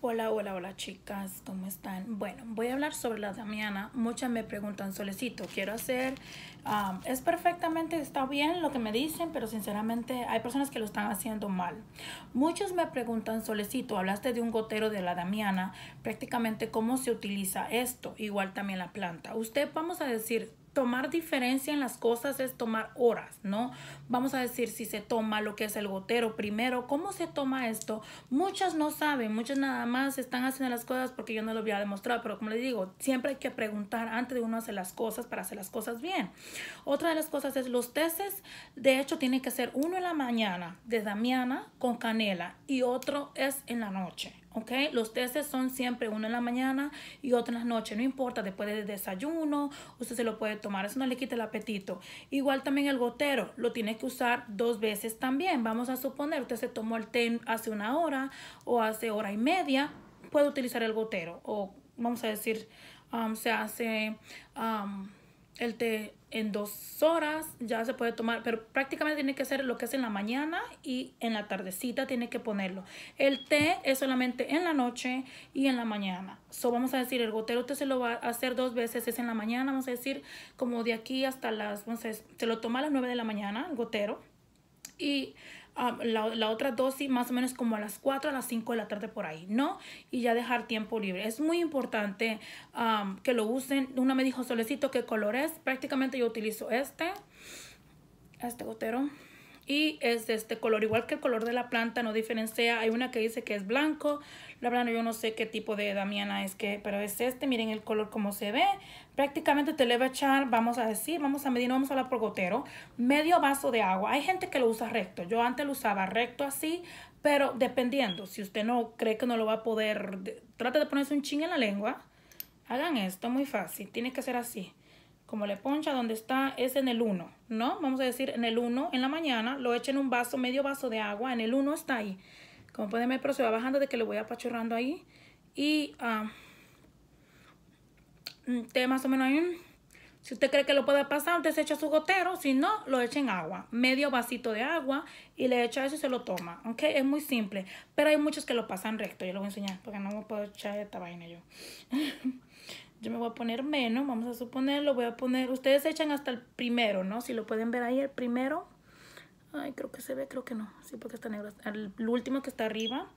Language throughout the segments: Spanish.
Hola, hola, hola chicas, ¿cómo están? Bueno, voy a hablar sobre la Damiana. Muchas me preguntan, Solecito, quiero hacer, um, es perfectamente, está bien lo que me dicen, pero sinceramente hay personas que lo están haciendo mal. Muchos me preguntan, Solecito, hablaste de un gotero de la Damiana, prácticamente cómo se utiliza esto, igual también la planta. Usted, vamos a decir, tomar diferencia en las cosas es tomar horas, ¿no? Vamos a decir si se toma lo que es el gotero primero, ¿cómo se toma esto? Muchas no saben, muchas nada más están haciendo las cosas porque yo no lo voy a demostrar, pero como les digo, siempre hay que preguntar antes de uno hacer las cosas para hacer las cosas bien. Otra de las cosas es los testes, de hecho tiene que ser uno en la mañana de Damiana con canela y otro es en la noche. ¿Ok? Los testes son siempre uno en la mañana y otro en la noche, no importa, después del desayuno, usted se lo puede tomar, eso no le quita el apetito. Igual también el gotero, lo tiene que usar dos veces también. Vamos a suponer, usted se tomó el té hace una hora o hace hora y media, puede utilizar el gotero o vamos a decir, um, se hace... Um, el té en dos horas ya se puede tomar, pero prácticamente tiene que ser lo que es en la mañana y en la tardecita tiene que ponerlo. El té es solamente en la noche y en la mañana. So vamos a decir, el gotero usted se lo va a hacer dos veces, es en la mañana, vamos a decir, como de aquí hasta las, vamos se lo toma a las 9 de la mañana, el gotero. Y Um, la, otra dosis más o menos como a las 4 a las 5 de la tarde por ahí, ¿no? Y ya dejar tiempo libre. Es muy importante que lo usen. Una me dijo, Solecito, ¿qué color es? Prácticamente yo utilizo este, este gotero. Y es de este color, igual que el color de la planta, no diferencia. Hay una que dice que es blanco. La verdad, yo no sé qué tipo de damiana es que, pero es este. Miren el color como se ve. Prácticamente te le va a echar, vamos a decir, vamos a medir, no vamos a hablar por gotero, medio vaso de agua. Hay gente que lo usa recto. Yo antes lo usaba recto así, pero dependiendo. Si usted no cree que no lo va a poder, trate de ponerse un ching en la lengua. Hagan esto, muy fácil. Tiene que ser así como le poncha donde está, es en el 1, ¿no? Vamos a decir en el 1 en la mañana, lo echen en un vaso, medio vaso de agua, en el 1 está ahí. Como pueden ver, pero se va bajando de que le voy apachurrando ahí. Y uh, té más o menos ahí. Si usted cree que lo puede pasar, usted se echa su gotero. Si no, lo echa en agua. Medio vasito de agua y le echa eso y se lo toma. ¿Ok? Es muy simple. Pero hay muchos que lo pasan recto. Yo lo voy a enseñar porque no me puedo echar esta vaina yo. Yo me voy a poner menos, vamos a suponerlo, voy a poner, ustedes echan hasta el primero, ¿no? Si lo pueden ver ahí, el primero. Ay, creo que se ve, creo que no. Sí, porque está negro. El, último que está arriba,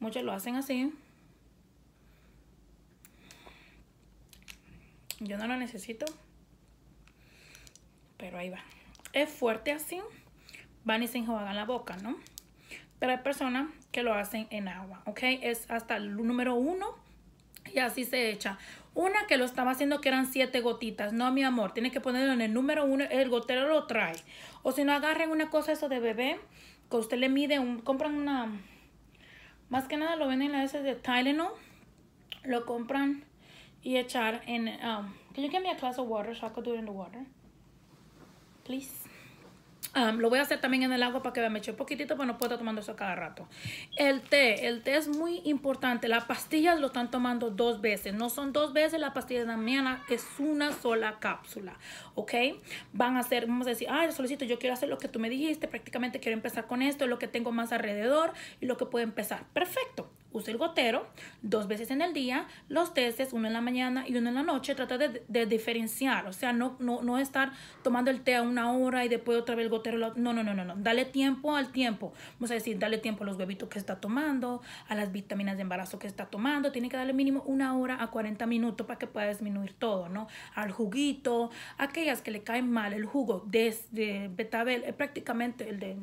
muchos lo hacen así. Yo no lo necesito. Pero ahí va. Es fuerte así. Van y se enjuagan la boca, ¿no? Pero hay personas que lo hacen en agua, ¿ok? Es hasta el número uno y así se echa. Una que lo estaba haciendo que eran siete gotitas. No, mi amor, tiene que ponerlo en el número uno. El gotero lo trae. O si no, agarren una cosa eso de bebé. Que usted le mide, un, compran una... Más que nada lo venden en la S de Tylenol. Lo compran y echar en... Um, can you give me a glass of water so I could do it in the water? Please lo voy a hacer también en el agua para que me eche un poquitito, pero no puedo estar tomando eso cada rato. El té, el té es muy importante. Las pastillas lo están tomando dos veces. No son dos veces la pastilla de la mañana, es una sola cápsula. ¿Ok? Van a hacer, vamos a decir, ay, solicito, yo quiero hacer lo que tú me dijiste, prácticamente quiero empezar con esto, es lo que tengo más alrededor y lo que puedo empezar. Perfecto use el gotero dos veces en el día, los testes, uno en la mañana y uno en la noche, trata de, diferenciar, o sea, no, no, no estar tomando el té a una hora y después otra vez el gotero, no, no, no, no, no, dale tiempo al tiempo, vamos a decir, dale tiempo a los huevitos que está tomando, a las vitaminas de embarazo que está tomando, tiene que darle mínimo una hora a 40 minutos para que pueda disminuir todo, ¿no? Al juguito, aquellas que le caen mal, el jugo de, de betabel, es prácticamente el de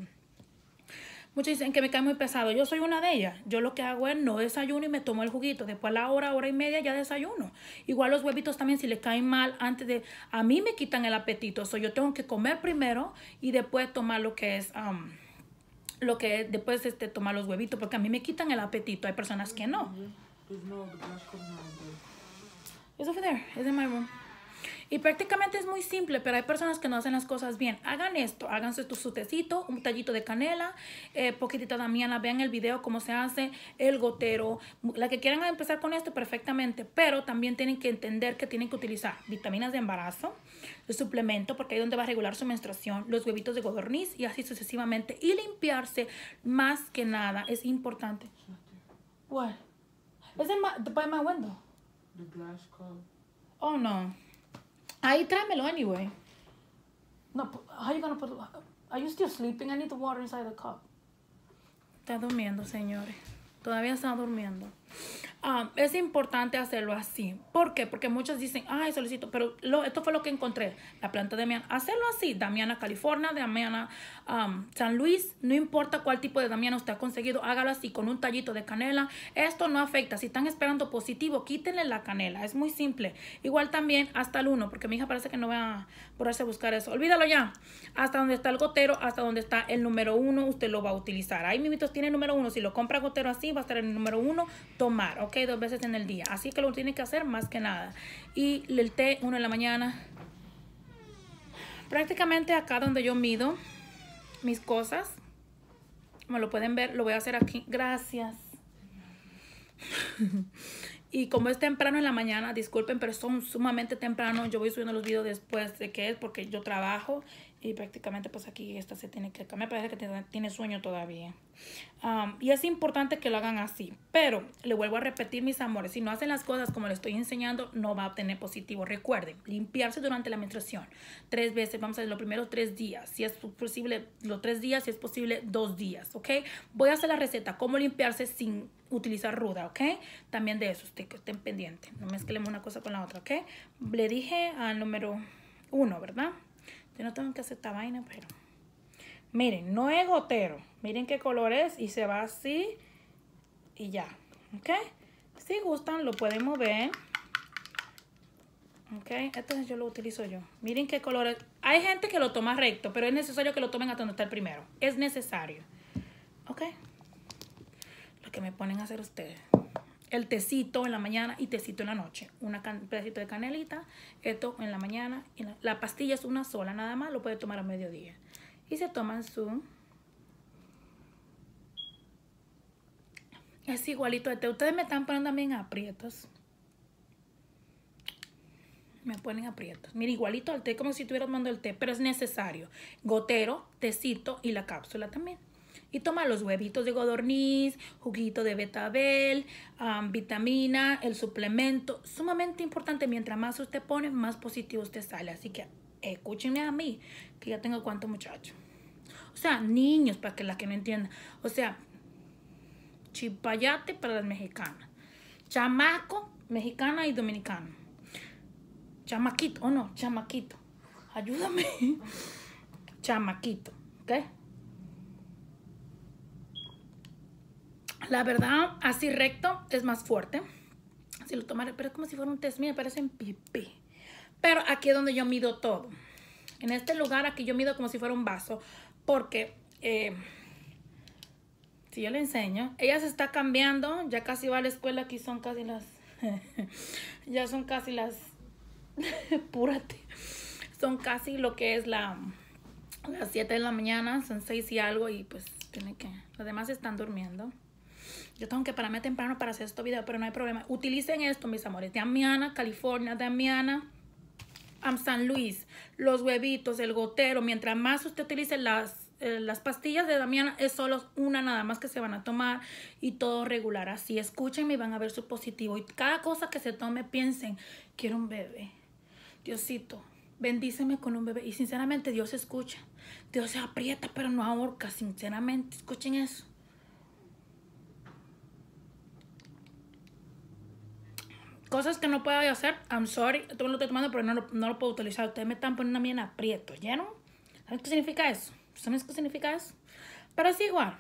Muchos dicen que me cae muy pesado. Yo soy una de ellas. Yo lo que hago es no desayuno y me tomo el juguito. Después a la hora, hora y media ya desayuno. Igual los huevitos también si le caen mal antes de... A mí me quitan el apetito. O yo tengo que comer primero y después tomar lo que es... Um, lo que después este, tomar los huevitos. Porque a mí me quitan el apetito. Hay personas que no. It's over there. It's in my room. Y prácticamente es muy simple, pero hay personas que no hacen las cosas bien. Hagan esto, háganse su tecito, un tallito de canela, eh, poquitita damiana, vean el video cómo se hace el gotero. La que quieran empezar con esto, perfectamente, pero también tienen que entender que tienen que utilizar vitaminas de embarazo, el suplemento, porque ahí es donde va a regular su menstruación, los huevitos de codorniz y así sucesivamente. Y limpiarse más que nada es importante. What? It's in my, by my window. The glass cup. Oh, no. Ahí tráemelo anyway. No, how you gonna put... Are you still sleeping? I need the water inside the cup. Está durmiendo, señores. Todavía está durmiendo. Es importante hacerlo así. ¿Por qué? Porque muchos dicen, ay, solicito, pero lo, esto fue lo que encontré. La planta de Damiana. Hacerlo así. Damiana, California, Damiana, San Luis. No importa cuál tipo de Damiana usted ha conseguido, hágalo así con un tallito de canela. Esto no afecta. Si están esperando positivo, quítenle la canela. Es muy simple. Igual también hasta el 1, porque mi hija parece que no va a poderse buscar eso. Olvídalo ya. Hasta donde está el gotero, hasta donde está el número 1, usted lo va a utilizar. Ahí mimitos tiene el número 1. Si lo compra gotero así, va a estar el número 1, tomar, ¿ok? Dos veces en el día. Así que lo tiene que hacer más que nada. Y el té, uno en la mañana. Prácticamente acá donde yo mido mis cosas, como lo pueden ver, lo voy a hacer aquí. Gracias. Y como es temprano en la mañana, disculpen, pero son sumamente temprano. Yo voy subiendo los videos después de que es porque yo trabajo y prácticamente pues aquí esta se tiene que cambiar. Parece que tiene, sueño todavía. Y es importante que lo hagan así. Pero le vuelvo a repetir, mis amores, si no hacen las cosas como les estoy enseñando, no va a obtener positivo. Recuerden, limpiarse durante la menstruación. Tres veces, vamos a ver, los primeros tres días. Si es posible, los tres días, si es posible, dos días, ¿ok? Voy a hacer la receta, cómo limpiarse sin utilizar ruda, ¿ok? También de eso, usted, estén pendientes. No mezclemos una cosa con la otra, ¿ok? Le dije al número uno, ¿verdad? Yo no tengo que hacer esta vaina, pero... Miren, no es gotero. Miren qué color es y se va así y ya, ¿ok? Si gustan, lo pueden mover. ¿Ok? Entonces yo lo utilizo yo. Miren qué color es. Hay gente que lo toma recto, pero es necesario que lo tomen hasta donde está el primero. Es necesario. ¿Ok? Lo que me ponen a hacer ustedes. El tecito en la mañana y tecito en la noche. Una un pedacito de canelita. Esto en la mañana. la, la pastilla es una sola nada más. Lo puede tomar a mediodía. Y se toman su... Es igualito de té. Ustedes me están poniendo también aprietos. Me ponen aprietos. Mira, igualito al té, como si estuviera tomando el té, pero es necesario. Gotero, tecito y la cápsula también. Y toma los huevitos de godorniz, juguito de betabel, am, vitamina, el suplemento. Sumamente importante. Mientras más usted pone, más positivo usted sale. Así que escúchenme a mí, que ya tengo cuántos muchachos. O sea, niños, para que las que no entiendan. O sea, chipayate para las mexicanas. Chamaco, mexicana y dominicana. Chamaquito, oh no, chamaquito. Ayúdame. Chamaquito, ¿ok? La verdad, así recto es más fuerte. Si lo tomaré, pero es como si fuera un test. Mira, parecen pipí. Pero aquí es donde yo mido todo. En este lugar aquí yo mido como si fuera un vaso. Porque eh, si yo le enseño, ella se está cambiando. Ya casi va a la escuela. Aquí son casi las... ya son casi las... Púrate. Son casi lo que es la... Las 7 de la mañana. Son 6 y algo. Y pues tiene que... Los demás están durmiendo. Yo tengo que pararme temprano para hacer este video, pero no hay problema. Utilicen esto, mis amores. Damiana, California, Damiana, um, San Luis, los huevitos, el gotero. Mientras más usted utilice las, eh, las pastillas de Damiana, es solo una nada más que se van a tomar y todo regular. Así, escúchenme y van a ver su positivo. Y cada cosa que se tome, piensen, quiero un bebé. Diosito, bendíceme con un bebé. Y sinceramente, Dios escucha. Dios se aprieta, pero no ahorca. Sinceramente, escuchen eso. Cosas que no puedo hacer, I'm sorry, me lo estoy tomando, pero no lo, no lo puedo utilizar. Ustedes me están poniendo a mí en aprieto, ¿ya no? ¿Saben qué significa eso? ¿Saben qué significa eso? Pero es igual.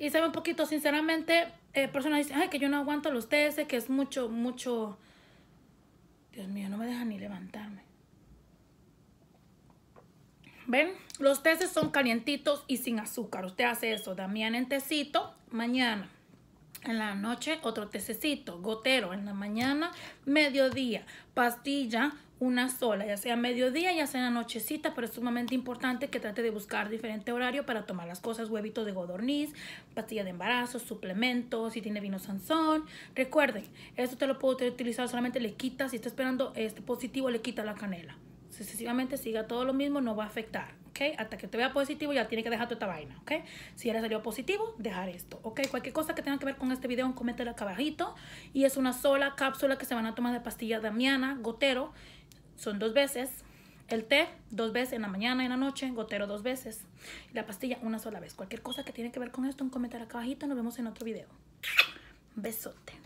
Y sabe un poquito, sinceramente, eh, personas dicen, ay, que yo no aguanto los TS, que es mucho, mucho... Dios mío, no me dejan ni levantarme. ¿Ven? Los teces son calientitos y sin azúcar. Usted hace eso, Damián en tecito, mañana. En la noche, otro tececito, gotero. En la mañana, mediodía. Pastilla, una sola, ya sea mediodía, ya sea en la nochecita, pero es sumamente importante que trate de buscar diferente horario para tomar las cosas, huevitos de godorniz, pastilla de embarazo, suplementos, si tiene vino Sansón. Recuerden, esto te lo puedo utilizar, solamente le quita, si está esperando este positivo, le quita la canela. Sucesivamente siga todo lo mismo, no va a afectar, ¿ok? Hasta que te vea positivo ya tiene que dejar toda esta vaina, ¿ok? Si ya salió positivo, dejar esto, ¿ok? Cualquier cosa que tenga que ver con este video, coméntalo acá abajito. Y es una sola cápsula que se van a tomar de pastilla damiana, gotero. Son dos veces. El té, dos veces en la mañana y en la noche, gotero dos veces. Y la pastilla una sola vez. Cualquier cosa que tiene que ver con esto, un comentario acá abajito. Nos vemos en otro video. Besote.